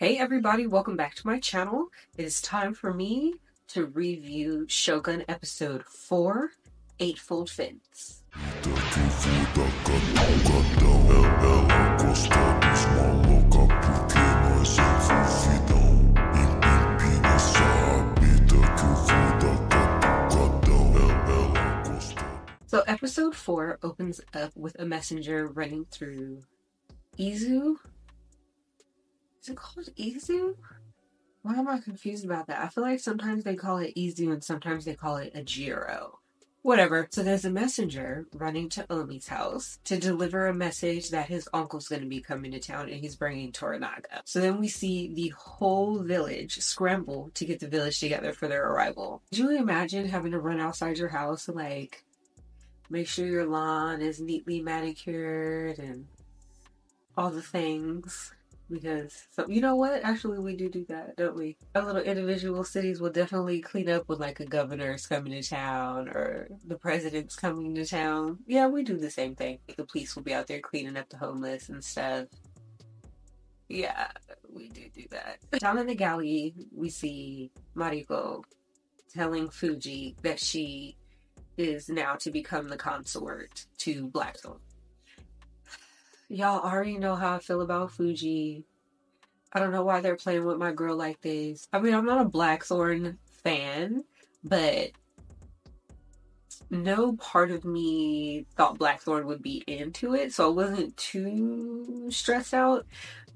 Hey everybody, welcome back to my channel. It is time for me to review Shogun episode 4, Eightfold Fence. So episode 4 opens up with a messenger running through Izu. It called Izu? Why am I confused about that? I feel like sometimes they call it Izu and sometimes they call it Ajiro. Whatever. So there's a messenger running to Omi's house to deliver a message that his uncle's going to be coming to town and he's bringing Toranaga. So then we see the whole village scramble to get the village together for their arrival. Could you imagine having to run outside your house and like make sure your lawn is neatly manicured and all the things because so you know what? Actually we do do that don't we? Our little individual cities will definitely clean up when like a governor's coming to town or the president's coming to town. Yeah we do the same thing. The police will be out there cleaning up the homeless and stuff. Yeah we do do that. Down in the galley we see mariko telling fuji that she is now to become the consort to blackthorn Y'all already know how I feel about Fuji. I don't know why they're playing with my girl like this. I mean, I'm not a Blackthorn fan, but no part of me thought Blackthorn would be into it, so I wasn't too stressed out.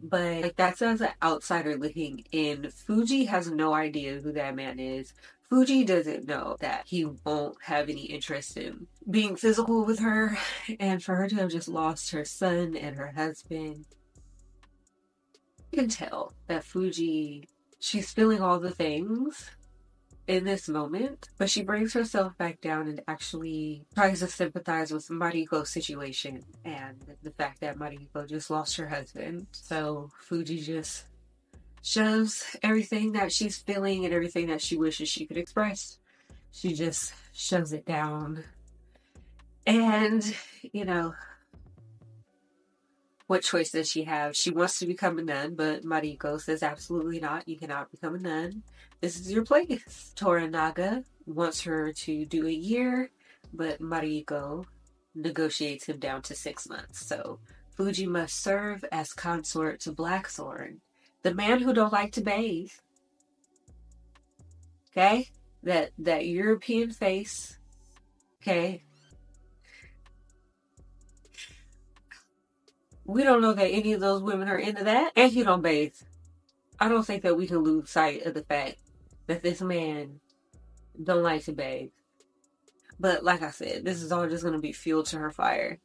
But like that's as an outsider looking in. Fuji has no idea who that man is. Fuji doesn't know that he won't have any interest in being physical with her, and for her to have just lost her son and her husband, you can tell that Fuji, she's feeling all the things in this moment, but she brings herself back down and actually tries to sympathize with Mariko's situation and the fact that Mariko just lost her husband. So Fuji just shows everything that she's feeling and everything that she wishes she could express. She just shoves it down. And, you know, what choice does she have? She wants to become a nun, but Mariko says absolutely not. You cannot become a nun. This is your place. Toranaga wants her to do a year, but Mariko negotiates him down to six months. So Fuji must serve as consort to Blackthorn the man who don't like to bathe. Okay? That that European face. Okay? We don't know that any of those women are into that. And he don't bathe. I don't think that we can lose sight of the fact that this man don't like to bathe. But like I said, this is all just gonna be fuel to her fire.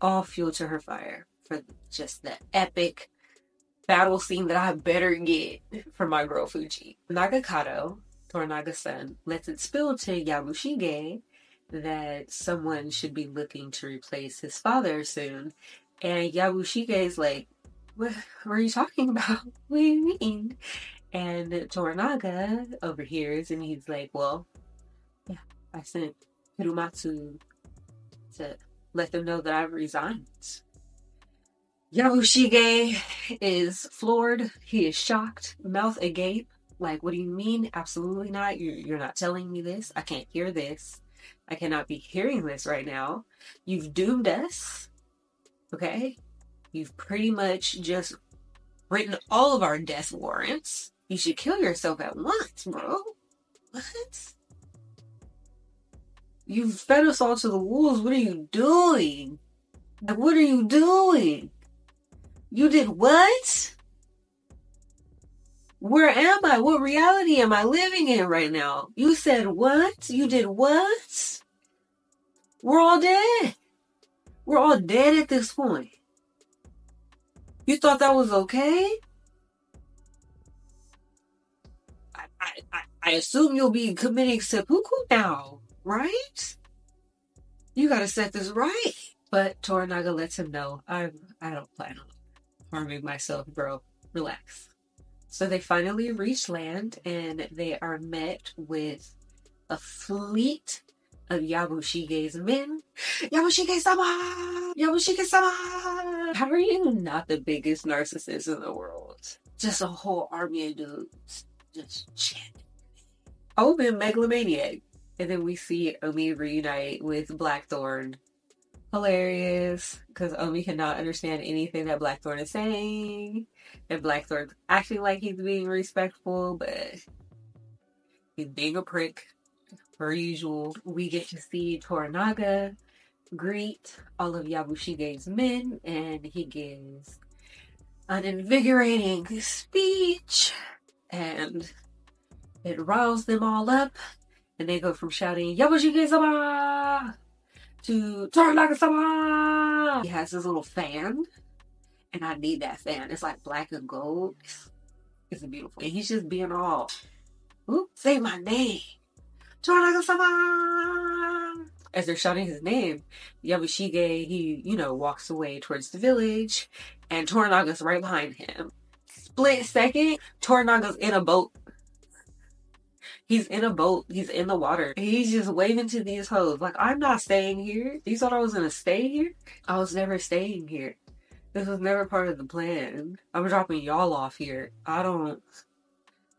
All fuel to her fire for just the epic battle scene that I better get for my girl Fuji. Nagakado, Toranaga-san, lets it spill to Yabushige that someone should be looking to replace his father soon. And Yabushige is like, what, what are you talking about? What do you mean? And Toranaga overhears and he's like, well, yeah, I sent Hiromatsu to let them know that I've resigned. Yabushige is floored. He is shocked, mouth agape. Like, what do you mean? Absolutely not. You're not telling me this. I can't hear this. I cannot be hearing this right now. You've doomed us. Okay? You've pretty much just written all of our death warrants. You should kill yourself at once, bro. What? You've fed us all to the wolves. What are you doing? Like, what are you doing? You did what? Where am I? What reality am I living in right now? You said what? You did what? We're all dead. We're all dead at this point. You thought that was okay? I, I, I assume you'll be committing seppuku now, right? You gotta set this right. But Toranaga lets him know I I don't plan on harming myself, bro. Relax. So they finally reach land and they are met with a fleet of Yabushige's men. Yabushige-sama! Yabushige-sama! How are you not the biggest narcissist in the world? just a whole army of dudes just chanting. Oh, Omen megalomaniac. And then we see Omi reunite with Blackthorn. Hilarious, because Omi cannot understand anything that Blackthorn is saying. And Blackthorn's acting like he's being respectful, but he's being a prick, per usual. We get to see Toranaga greet all of Yabushige's men, and he gives an invigorating speech, and it riles them all up, and they go from shouting Yabushige-sama to Toranaga-sama. He has his little fan, and I need that fan. It's like black and gold. It's, beautiful, and he's just being all, "Oop, say my name, Toranaga-sama." as they're shouting his name, Yabushige, he, you know, walks away towards the village, and Toranaga's right behind him. Split second, Toranaga's in a boat. He's in a boat. He's in the water. He's just waving to these hoes. Like, I'm not staying here. You thought I was gonna stay here? I was never staying here. This was never part of the plan. I'm dropping y'all off here. I don't.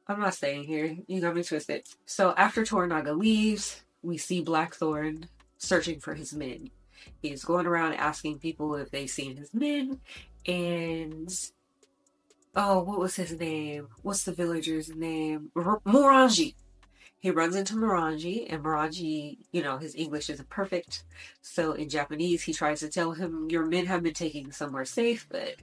I'm not staying here. You got me twisted. So after Toranaga leaves, we see Blackthorn searching for his men. He's going around asking people if they've seen his men, and oh, what was his name? What's the villager's name? R- Morangi. He runs into Morangi, and Morangi, you know, his English isn't perfect. So in Japanese, he tries to tell him, Your men have been taken somewhere safe, but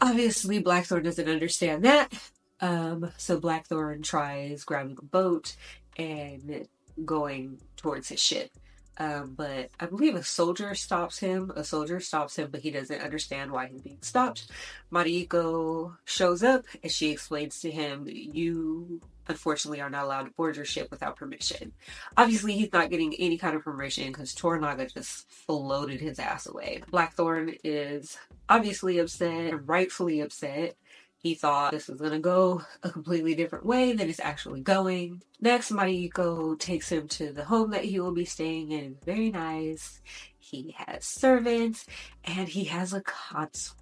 obviously Blackthorn doesn't understand that. Um, so Blackthorn tries grabbing a boat and going towards his ship. Um, but I believe a soldier stops him. A soldier stops him, but he doesn't understand why he's being stopped. Mariko shows up and she explains to him, You unfortunately are not allowed to board your ship without permission. Obviously, he's not getting any kind of permission because Toranaga just floated his ass away. Blackthorn is obviously upset rightfully upset. He thought this was gonna go a completely different way than it's actually going. Next, Mariko takes him to the home that he will be staying in. Very nice. He has servants and he has a consort.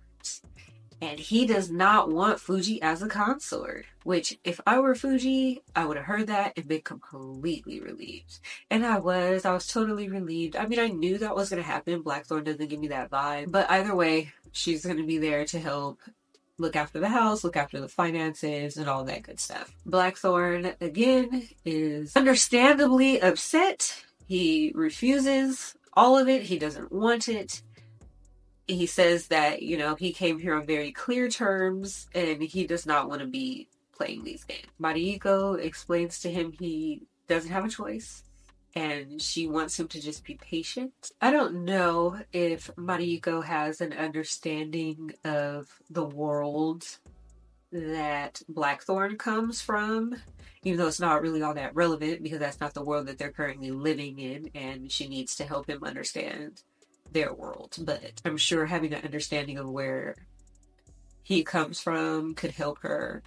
And he does not want Fuji as a consort. Which, if I were Fuji, I would have heard that and been completely relieved. And I was. I was totally relieved. I mean, I knew that was going to happen. Blackthorn doesn't give me that vibe. But either way, she's going to be there to help look after the house, look after the finances, and all that good stuff. Blackthorn, again, is understandably upset. He refuses all of it, he doesn't want it. He says that, you know, he came here on very clear terms and he does not want to be playing these games. Mariko explains to him he doesn't have a choice and she wants him to just be patient. I don't know if Mariko has an understanding of the world that Blackthorn comes from, even though it's not really all that relevant because that's not the world that they're currently living in, and she needs to help him understand their world. But I'm sure having an understanding of where he comes from could help her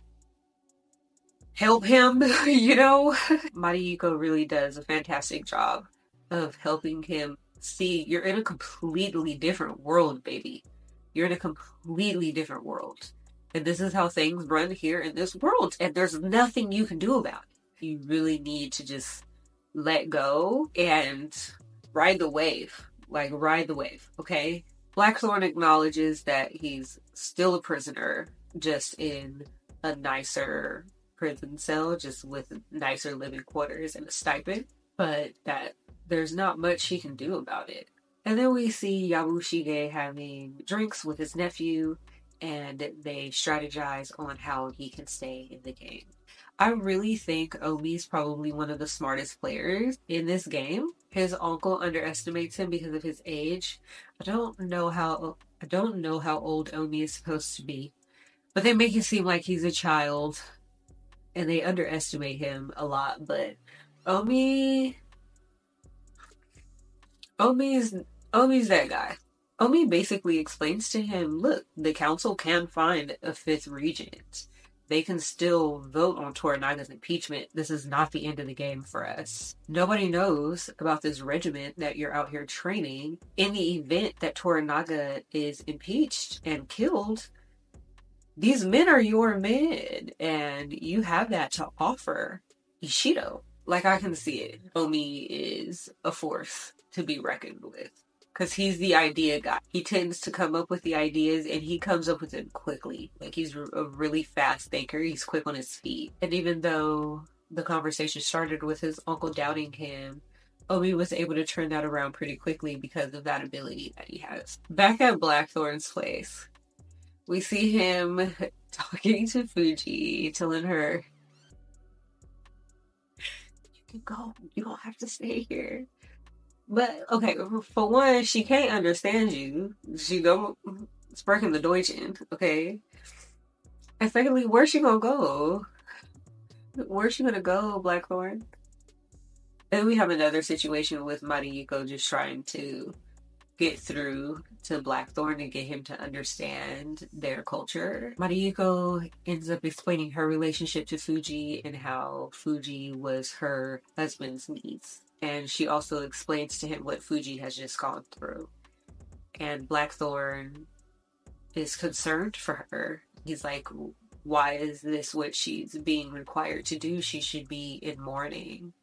help him, you know? Mariko really does a fantastic job of helping him see you're in a completely different world, baby. You're in a completely different world. And this is how things run here in this world. And there's nothing you can do about it. You really need to just let go and ride the wave. Like, ride the wave, okay? Blackthorn acknowledges that he's still a prisoner, just in a nicer prison cell just with nicer living quarters and a stipend, but that there's not much he can do about it. And then we see Yabushige having drinks with his nephew, and they strategize on how he can stay in the game. I really think Omi's probably one of the smartest players in this game. His uncle underestimates him because of his age. I don't know how I don't know how old Omi is supposed to be, but they make it seem like he's a child and they underestimate him a lot. But Omi, Omi's Omi's that guy. Omi basically explains to him, look, the council can find a fifth regent. They can still vote on Toranaga's impeachment. This is not the end of the game for us. Nobody knows about this regiment that you're out here training. In the event that Toranaga is impeached and killed, these men are your men and you have that to offer Ishido. Like I can see it. Omi is a force to be reckoned with. Cause he's the idea guy. He tends to come up with the ideas and he comes up with them quickly. Like he's a really fast thinker. He's quick on his feet. And even though the conversation started with his uncle doubting him, Omi was able to turn that around pretty quickly because of that ability that he has. Back at Blackthorn's place, we see him talking to Fuji, telling her, You can go, you don't have to stay here. But okay, for one, she can't understand you. She don't sprechen the Deutschen, okay? And secondly, where's she gonna go? Where's she gonna go, Blackthorn? And we have another situation with Mariko just trying to get through to Blackthorn and get him to understand their culture. Mariko ends up explaining her relationship to Fuji and how Fuji was her husband's niece. And she also explains to him what Fuji has just gone through. And Blackthorn is concerned for her. He's like, why is this what she's being required to do? She should be in mourning.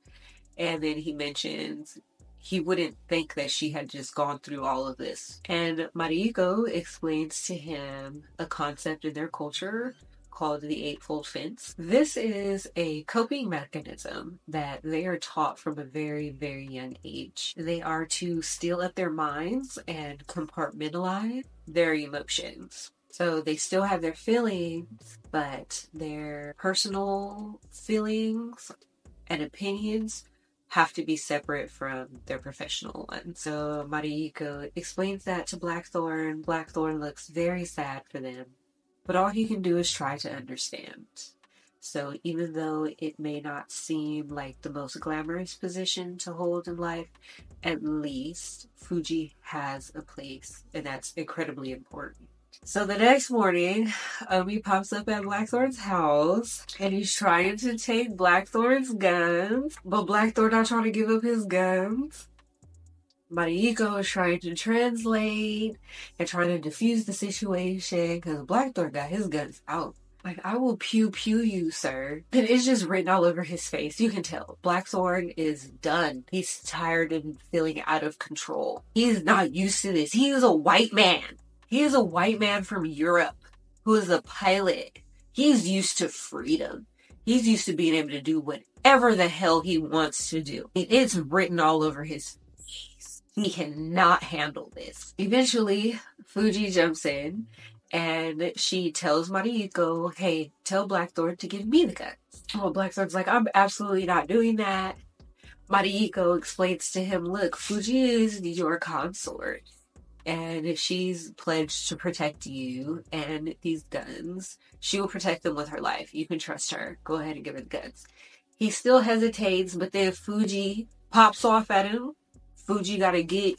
And then he mentions he wouldn't think that she had just gone through all of this. And Mariko explains to him a concept in their culture called the Eightfold Fence. This is a coping mechanism that they are taught from a very, very young age. They are to steel up their minds and compartmentalize their emotions. So they still have their feelings, but their personal feelings and opinions have to be separate from their professional one. So Mariko explains that to Blackthorn. Blackthorn looks very sad for them, but all he can do is try to understand. So even though it may not seem like the most glamorous position to hold in life, at least Fuji has a place, and that's incredibly important. So the next morning, Omi pops up at Blackthorn's house and he's trying to take Blackthorn's guns, but Blackthorn not trying to give up his guns. Mariko is trying to translate and trying to defuse the situation because Blackthorn got his guns out. Like, I will pew pew you, sir. And it's just written all over his face. You can tell. Blackthorn is done. He's tired and feeling out of control. He's not used to this. He is a white man. He is a white man from Europe who is a pilot. He's used to freedom. He's used to being able to do whatever the hell he wants to do. It's written all over his face. He cannot handle this. Eventually, Fuji jumps in and she tells Mariko, hey, tell Blackthorn to give me the guns. Well, Blackthorn's like, I'm absolutely not doing that. Mariko explains to him, look, Fuji is your consort and if she's pledged to protect you and these guns. She will protect them with her life. You can trust her. Go ahead and give her the guns. He still hesitates, but then Fuji pops off at him. Fuji got to get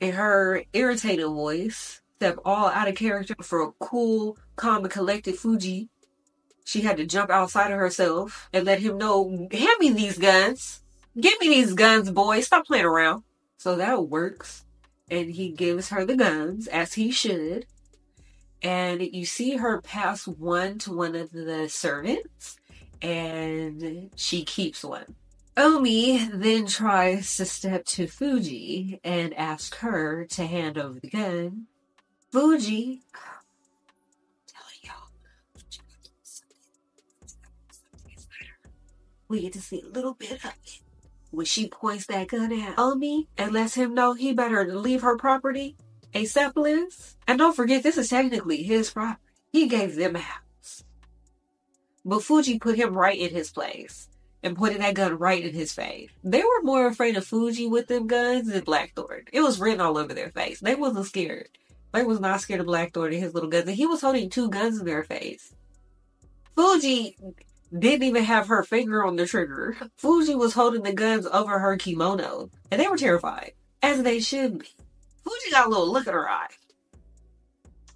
in her irritated voice, step all out of character for a cool, calm, and collected Fuji. She had to jump outside of herself and let him know, hand me these guns. Give me these guns, boy. Stop playing around. So that works and he gives her the guns as he should. And you see her pass one to one of the servants, and she keeps one. Omi then tries to step to Fuji and ask her to hand over the gun. Fuji, we get to see a little bit of it when she points that gun at Omi and lets him know he better leave her property ASAP And don't forget, this is technically his property. He gave them a house. But Fuji put him right in his place and putting that gun right in his face. They were more afraid of Fuji with them guns than Blackthorn. It was written all over their face. They wasn't scared. They was not scared of Blackthorn and his little guns. And he was holding two guns in their face. Fuji didn't even have her finger on the trigger. Fuji was holding the guns over her kimono, and they were terrified, as they should be. Fuji got a little look at her eye.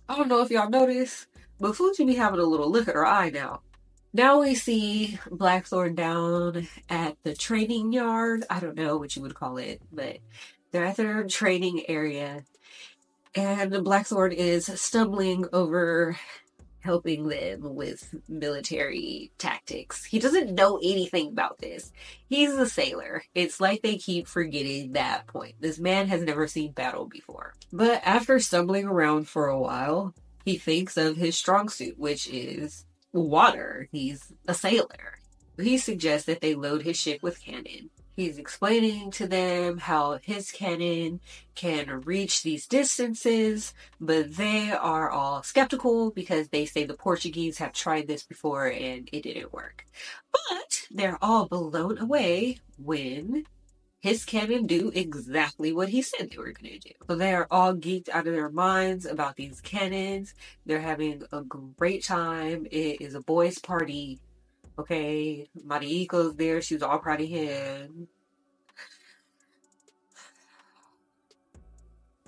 I don't know if y'all noticed, but Fuji be having a little look at her eye now. Now we see Blackthorn down at the training yard. I don't know what you would call it, but they're at their training area. And Blackthorn is stumbling over helping them with military tactics. He doesn't know anything about this. He's a sailor. It's like they keep forgetting that point. This man has never seen battle before. But after stumbling around for a while, he thinks of his strong suit, which is water. He's a sailor. He suggests that they load his ship with cannon. He's explaining to them how his cannon can reach these distances, but they are all skeptical because they say the Portuguese have tried this before and it didn't work. But they're all blown away when his cannon do exactly what he said they were going to do. So they are all geeked out of their minds about these cannons. They're having a great time. It is a boys' party. Okay, Mariko's there. She's all proud of him.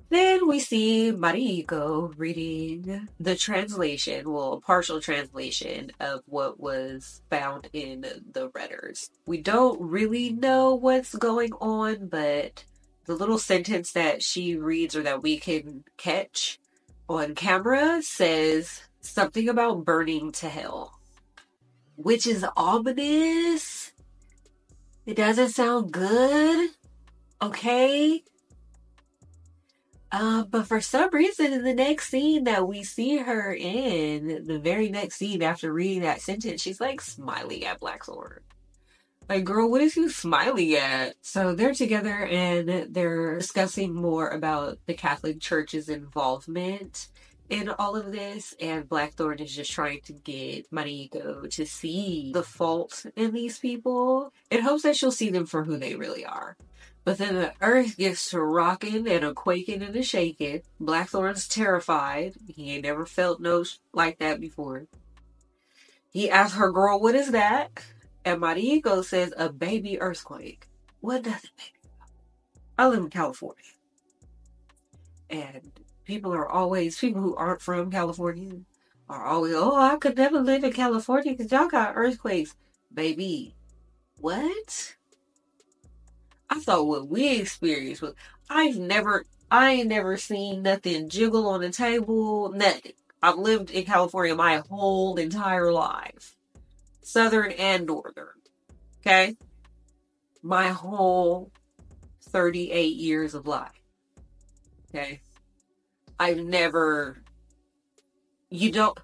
Then we see Mariko reading the translation, well, partial translation of what was found in the rutters. We don't really know what's going on, but the little sentence that she reads or that we can catch on camera says something about burning to hell, which is ominous. It doesn't sound good. Okay. Uh, but for some reason, in the next scene that we see her in, the very next scene after reading that sentence, she's like smiling at Blackthorn. Like, girl, what is you smiling at? So they're together and they're discussing more about the Catholic Church's involvement in all of this. And Blackthorn is just trying to get Mariko to see the fault in these people in hopes that she'll see them for who they really are. But then the earth gets to rocking and a quaking and a shaking. Blackthorn's terrified. He ain't never felt no sh- like that before. He asks her, girl, what is that? And Mariko says, a baby earthquake. What does it mean? I live in California. And people are always, people who aren't from California are always, oh, I could never live in California because y'all got earthquakes. Baby, what? I thought what we experienced was I've never I ain't never seen nothing jiggle on the table, nothing. I've lived in California my whole entire life. Southern and northern. Okay? My whole 38 years of life. Okay? I've never you don't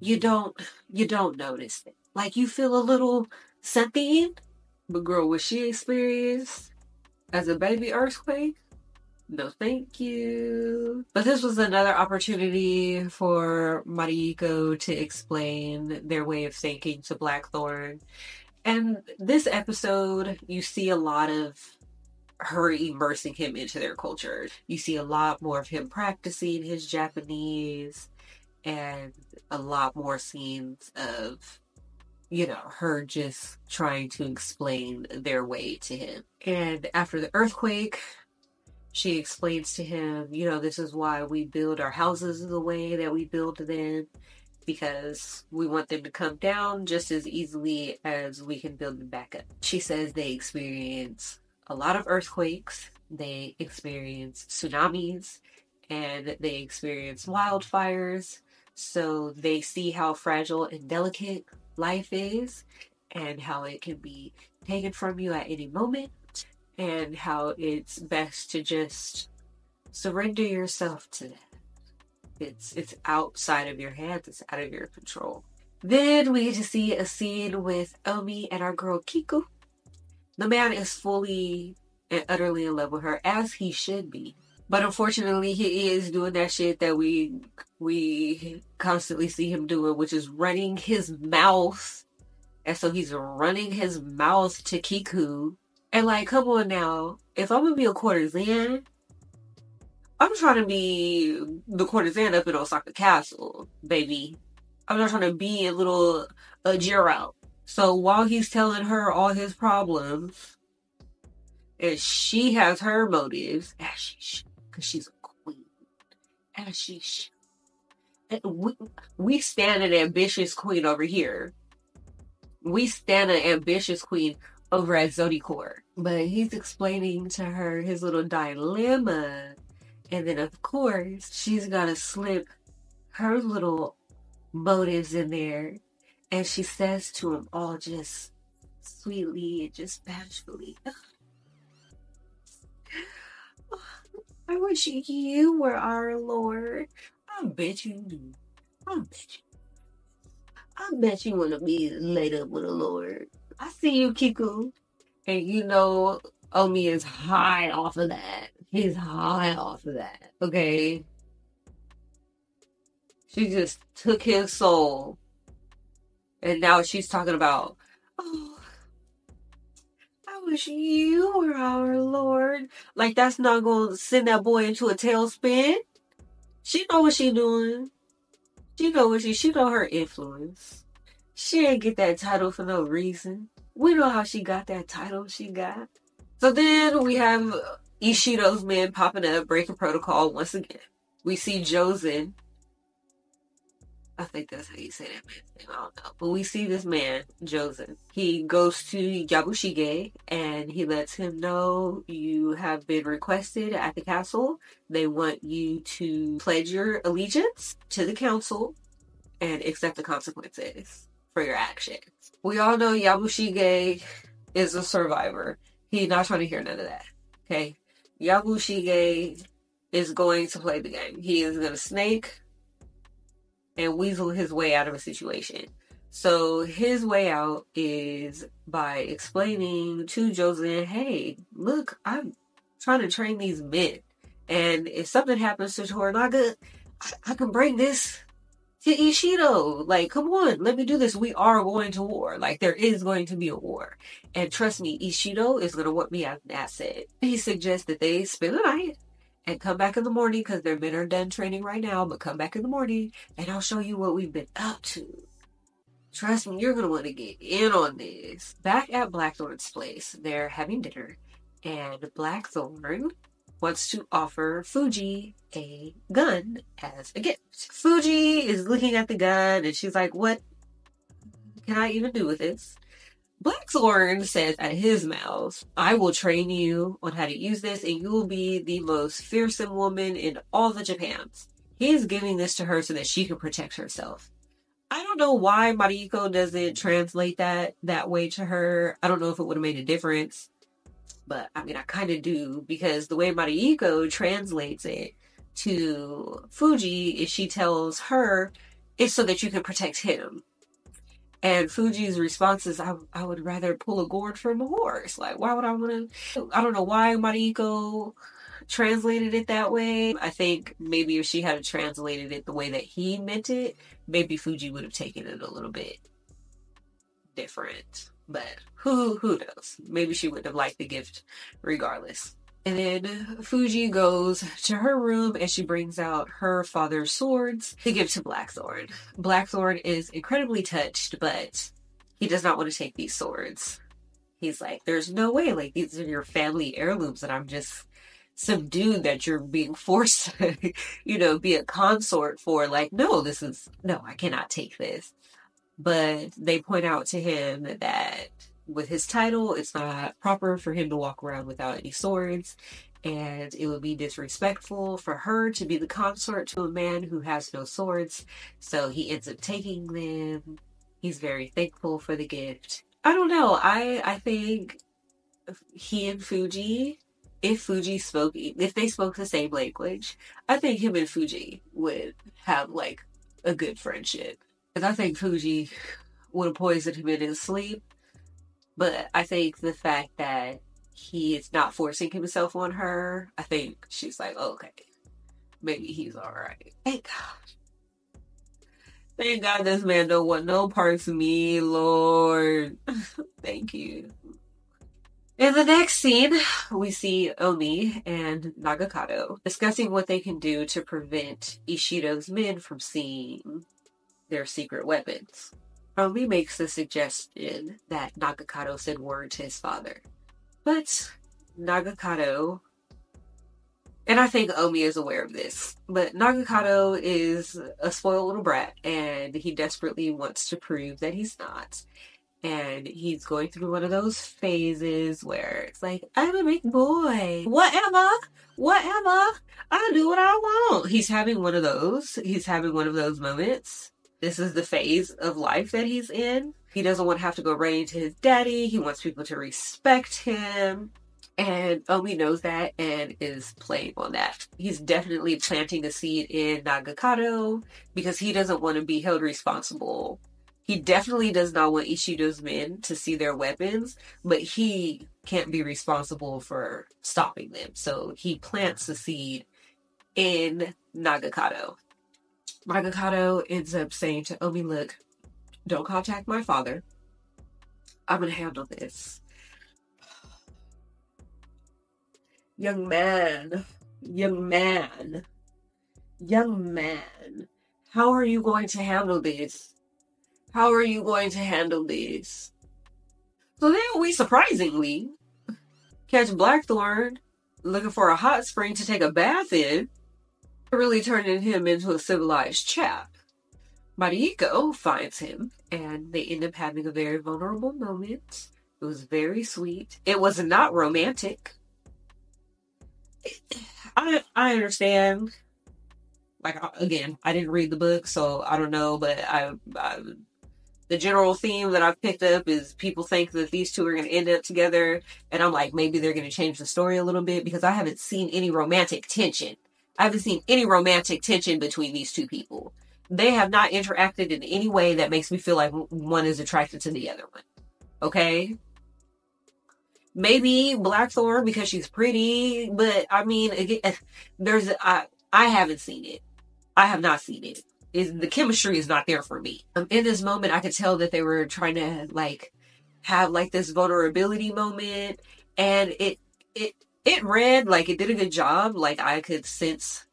you don't you don't notice it. Like you feel a little something but girl, what she experienced as a baby earthquake, no thank you. But this was another opportunity for Mariko to explain their way of thinking to Blackthorn. And this episode, you see a lot of her immersing him into their culture. You see a lot more of him practicing his Japanese and a lot more scenes of you know, her just trying to explain their way to him. And after the earthquake, she explains to him, you know, this is why we build our houses the way that we build them because we want them to come down just as easily as we can build them back up. She says they experience a lot of earthquakes, they experience tsunamis, and they experience wildfires. So they see how fragile and delicate life is and how it can be taken from you at any moment and how it's best to just surrender yourself to that. It's it's outside of your hands, it's out of your control. Then we get to see a scene with Omi and our girl Kiku. The man is fully and utterly in love with her, as he should be. But unfortunately, he is doing that shit that we we constantly see him doing, which is running his mouth. And so he's running his mouth to Kiku. And like, come on now, if I'm gonna be a courtesan, I'm trying to be the courtesan up in Osaka Castle, baby. I'm not trying to be a little Ajiro. So while he's telling her all his problems, and she has her motives, as she because she's a queen, as she should we, we stand an ambitious queen over here. We stand an ambitious queen over at Zodicore. But he's explaining to her his little dilemma. And then, of course, she's got to slip her little motives in there. And she says to him all just sweetly and just bashfully, oh, I wish you were our Lord. I bet you do. I bet you. I bet you want to be laid up with the Lord. I see you, Kiku. And you know, Omi is high off of that. He's high off of that. Okay. She just took his soul. And now she's talking about, oh, I wish you were our Lord. Like that's not gonna send that boy into a tailspin. She know what she doing. She know what she she know her influence. She ain't get that title for no reason. We know how she got that title she got. So then we have Ishido's men popping up, breaking protocol once again. We see Jozen. I think that's how you say that man's name. I don't know. But we see this man, Jozen. He goes to Yabushige and he lets him know you have been requested at the castle. They want you to pledge your allegiance to the council and accept the consequences for your actions. We all know Yabushige is a survivor. He's not trying to hear none of that. Okay? Yabushige is going to play the game. He is going to snake and weasel his way out of a situation. So his way out is by explaining to Jozen, hey, look, I'm trying to train these men. And if something happens to Toranaga, I, I can bring this to Ishido. Like, come on, let me do this. We are going to war. Like, there is going to be a war. And trust me, Ishido is going to want me as an asset. He suggests that they spend the night and come back in the morning because their men are done training right now, but come back in the morning and I'll show you what we've been up to. Trust me, you're going to want to get in on this. Back at Blackthorn's place, they're having dinner, and Blackthorn wants to offer Fuji a gun as a gift. Fuji is looking at the gun and she's like, What can I even do with this? Blackthorn says at his mouth, I will train you on how to use this and you will be the most fearsome woman in all the Japans. He is giving this to her so that she can protect herself. I don't know why Mariko doesn't translate that that way to her. I don't know if it would have made a difference. But I mean, I kind of do because the way Mariko translates it to Fuji is she tells her it's so that you can protect him. And Fuji's response is, I, I would rather pull a gourd from a horse. Like, why would I want to? I don't know why Mariko translated it that way. I think maybe if she had translated it the way that he meant it, maybe Fuji would have taken it a little bit different. But who who knows? Maybe she wouldn't have liked the gift regardless. And then Fuji goes to her room and she brings out her father's swords to give to Blackthorn. Blackthorn is incredibly touched, but he does not want to take these swords. He's like, there's no way, like, these are your family heirlooms, and I'm just subdued that you're being forced to, you know, be a consort for. Like, no, this is, no, I cannot take this. But they point out to him that with his title, it's not proper for him to walk around without any swords, and it would be disrespectful for her to be the consort to a man who has no swords. So he ends up taking them. He's very thankful for the gift. I don't know. I I think he and Fuji, if Fuji spoke, if they spoke the same language, I think him and Fuji would have like a good friendship. Because I think Fuji would have poisoned him in his sleep but I think the fact that he is not forcing himself on her, I think she's like, okay, maybe he's all right. Thank God. Thank God this man don't want no parts of me, Lord. Thank you. In the next scene, we see Omi and Nagakado discussing what they can do to prevent Ishido's men from seeing their secret weapons. Omi makes the suggestion that Nagakado send word to his father. But Nagakado, and I think Omi is aware of this, but Nagakado is a spoiled little brat and he desperately wants to prove that he's not. And he's going through one of those phases where it's like, I'm a big boy. Whatever. Whatever. I do what I want. He's having one of those. He's having one of those moments this is the phase of life that he's in. He doesn't want to have to go running to his daddy. He wants people to respect him. And Omi knows that and is playing on that. He's definitely planting a seed in Nagakado because he doesn't want to be held responsible. He definitely does not want Ishido's men to see their weapons, but he can't be responsible for stopping them. So he plants the seed in Nagakado. Nagakado ends up saying to Omi, look, don't contact my father. I'm going to handle this. Young man, young man, young man, how are you going to handle this? How are you going to handle this? So then we surprisingly catch Blackthorn looking for a hot spring to take a bath in, really turning him into a civilized chap. Mariko finds him, and they end up having a very vulnerable moment. It was very sweet. It was not romantic. I I understand. Like again, I didn't read the book, so I don't know. But I, I the general theme that I've picked up is people think that these two are going to end up together, and I'm like, maybe they're going to change the story a little bit because I haven't seen any romantic tension. I haven't seen any romantic tension between these two people. They have not interacted in any way that makes me feel like one is attracted to the other one. Okay? maybe Blackthorn because she's pretty, but I mean, again, there's I I haven't seen it. I have not seen it. Is the chemistry is not there for me. Um, in this moment, I could tell that they were trying to like have like this vulnerability moment, and it it it read like it did a good job. Like I could sense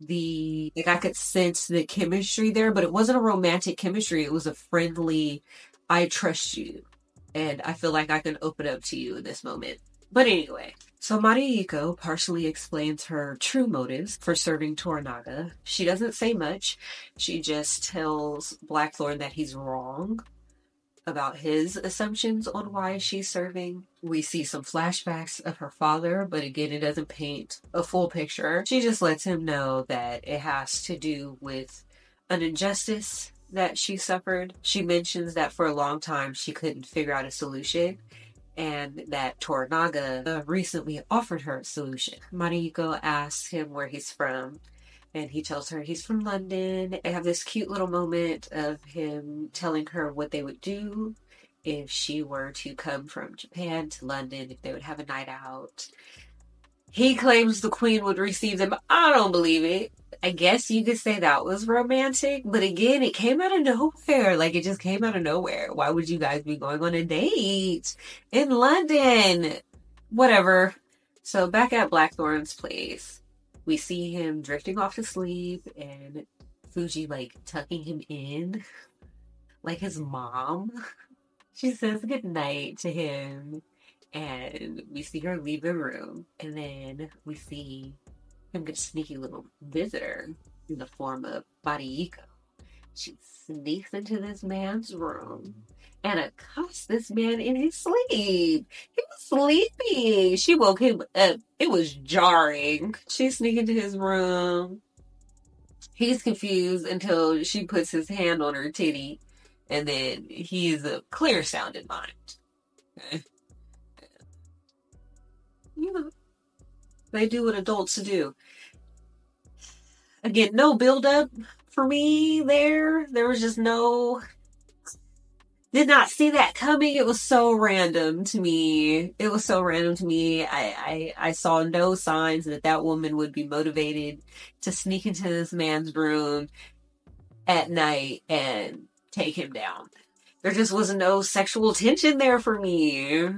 the like I could sense the chemistry there, but it wasn't a romantic chemistry. It was a friendly, I trust you and I feel like I can open up to you in this moment. But anyway, so Mariko partially explains her true motives for serving Toranaga. She doesn't say much. She just tells Blackthorn that he's wrong about his assumptions on why she's serving. We see some flashbacks of her father, but again, it doesn't paint a full picture. She just lets him know that it has to do with an injustice that she suffered, she mentions that for a long time she couldn't figure out a solution and that Toranaga recently offered her a solution. Mariko asks him where he's from and he tells her he's from London. They have this cute little moment of him telling her what they would do if she were to come from Japan to London, if they would have a night out. He claims the queen would receive them. I don't believe it. I guess you could say that was romantic, but again, it came out of nowhere. Like it just came out of nowhere. Why would you guys be going on a date in London? Whatever. So back at Blackthorn's place, we see him drifting off to sleep and Fuji like tucking him in like his mom. She says good night to him and we see her leave the room and then we see him get a sneaky little visitor in the form of Mariko. She sneaks into this man's room and accosts this man in his sleep. He was sleeping. She woke him up. It was jarring. She sneaks into his room. He's confused until she puts his hand on her titty, and then he's a clear sounded mind. You know, they do what adults do. Again, no build up for me there. There was just no did not see that coming. It was so random to me. It was so random to me. I, I, I saw no signs that that woman would be motivated to sneak into this man's room at night and take him down. There just was no sexual tension there for me.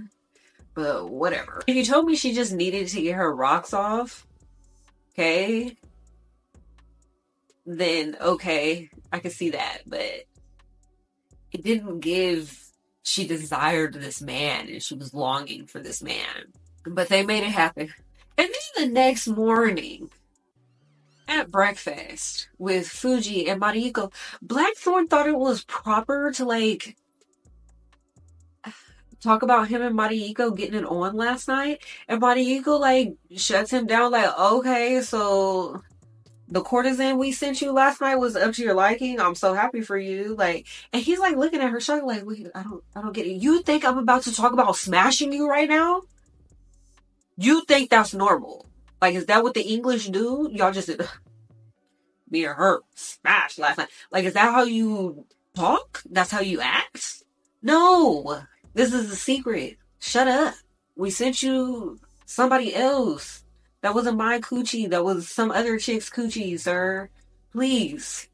But whatever. If you told me she just needed to get her rocks off, okay, then okay, I could see that. But it didn't give she desired this man and she was longing for this man. But they made it happen. And then the next morning, at breakfast with Fuji and Mariko, Blackthorn thought it was proper to like talk about him and Mariko getting it on last night. And Mariko like shuts him down like, okay, so the courtesan we sent you last night was up to your liking. I'm so happy for you. Like, and he's like looking at her, shocked, like, I don't, I don't get it. You think I'm about to talk about smashing you right now? You think that's normal? Like, is that what the English do? Y'all just did me or her smash last night. Like, is that how you talk? That's how you act? No, this is a secret. Shut up. We sent you somebody else. That wasn't my coochie. That was some other chick's coochie, sir. Please.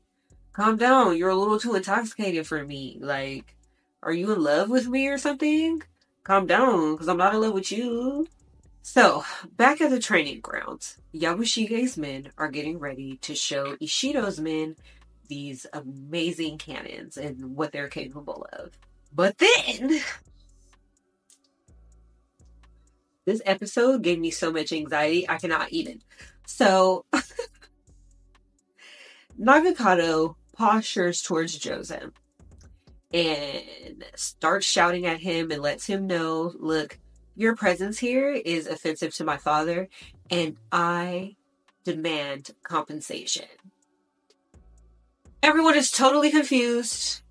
Calm down. You're a little too intoxicated for me. Like, are you in love with me or something? Calm down, because I'm not in love with you. So, back at the training grounds, Yabushige's men are getting ready to show Ishido's men these amazing cannons and what they're capable of. But then this episode gave me so much anxiety, I cannot even. So, Nagakado postures towards Jozen and starts shouting at him and lets him know look, your presence here is offensive to my father, and I demand compensation. Everyone is totally confused.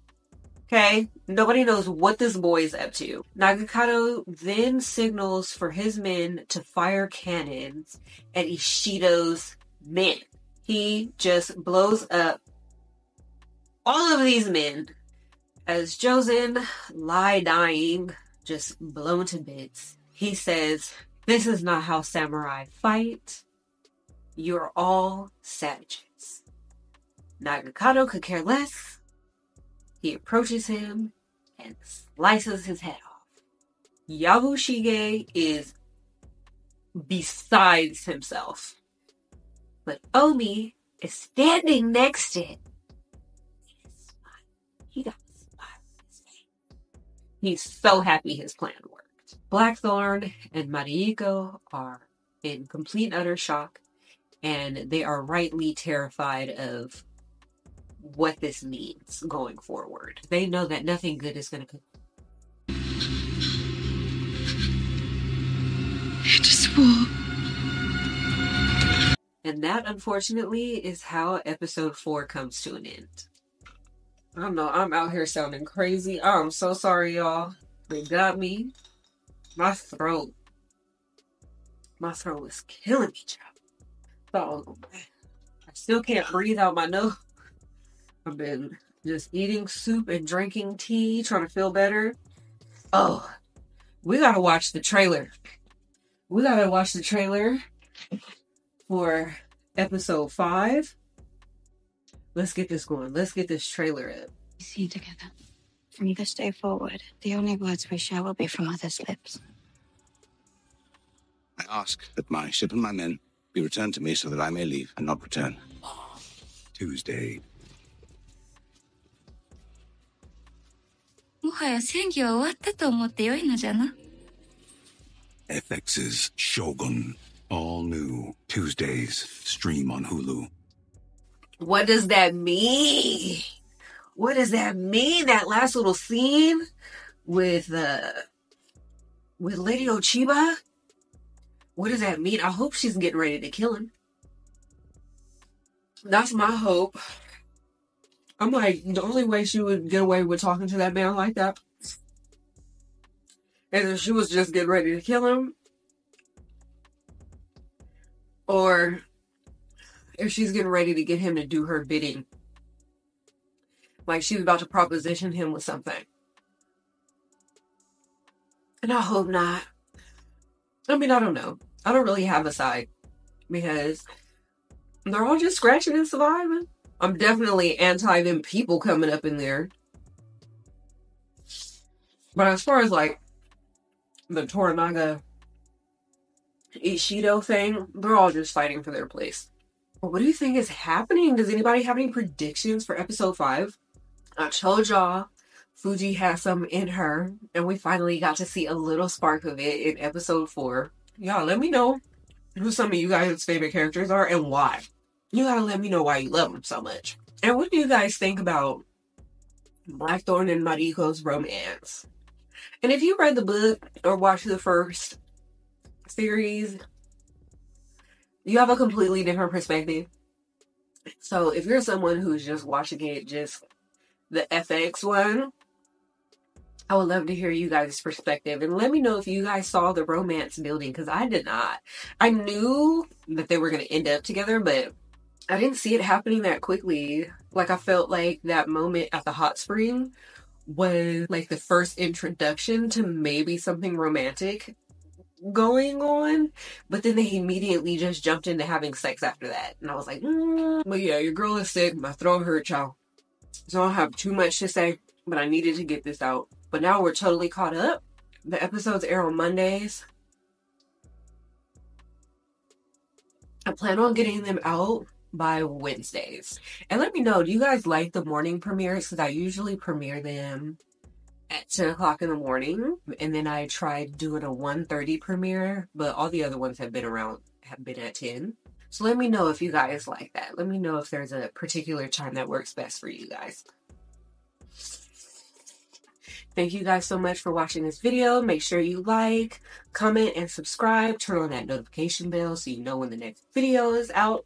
Okay, nobody knows what this boy is up to. Nagakado then signals for his men to fire cannons at Ishido's men. He just blows up all of these men as Jozen lie dying, just blown to bits. He says, This is not how samurai fight. You're all savages. Nagakado could care less he approaches him and slices his head off. Yabushige is besides himself. But Omi is standing next to him. He got a on his face. He's so happy his plan worked. Blackthorn and Mariko are in complete utter shock, and they are rightly terrified of what this means going forward. They know that nothing good is going to come. It just will. And that, unfortunately, is how episode four comes to an end. I don't know. I'm out here sounding crazy. I'm so sorry, y'all. They got me. My throat. My throat is killing me, child. So, I still can't breathe out my nose. I've been just eating soup and drinking tea, trying to feel better. Oh, we gotta watch the trailer. We gotta watch the trailer for episode five. Let's get this going. Let's get this trailer up. See together. From this day forward, the only words we share will be from others' lips. I ask that my ship and my men be returned to me so that I may leave and not return. Tuesday. もはや戦議は終わったと思ってよいのじゃな。 FX's Shogun. All new. Tuesdays. Stream on Hulu. What does that mean? What does that mean? That last little scene with uh with Lady Ochiba? What does that mean? I hope she's getting ready to kill him. That's my hope. I'm like, the only way she would get away with talking to that man like that is if she was just getting ready to kill him. Or if she's getting ready to get him to do her bidding. Like she's about to proposition him with something. And I hope not. I mean, I don't know. I don't really have a side because they're all just scratching and surviving. I'm definitely anti them people coming up in there. But as far as like the Toranaga Ishido thing, they're all just fighting for their place. But what do you think is happening? Does anybody have any predictions for episode five? I told y'all Fuji has some in her, and we finally got to see a little spark of it in episode four. Y'all, let me know who some of you guys' favorite characters are and why. You gotta let me know why you love them so much. And what do you guys think about Blackthorn and Mariko's romance? And if you read the book or watched the first series, you have a completely different perspective. So if you're someone who's just watching it just the FX one, I would love to hear you guys' perspective and let me know if you guys saw the romance building because I did not. I knew that they were going to end up together, but I didn't see it happening that quickly. Like I felt like that moment at the hot spring was like the first introduction to maybe something romantic going on, but then they immediately just jumped into having sex after that. And I was like, mm. but yeah, your girl is sick. My throat hurt, y'all. So I don't have too much to say, but I needed to get this out. But now we're totally caught up. The episodes air on Mondays. I plan on getting them out by Wednesdays. And let me know, do you guys like the morning premieres? Because I usually premiere them at 10 o'clock in the morning. And then I tried doing a 1.30 premiere, but all the other ones have been around, have been at 10. So let me know if you guys like that. Let me know if there's a particular time that works best for you guys. Thank you guys so much for watching this video. Make sure you like, comment, and subscribe. Turn on that notification bell so you know when the next video is out